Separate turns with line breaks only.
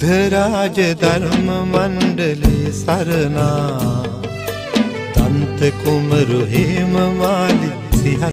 බුද්ධ රාජ ධර්ම මණ්ඩලේ සරණා දන්ත කුමරු හේම මාලි සිහ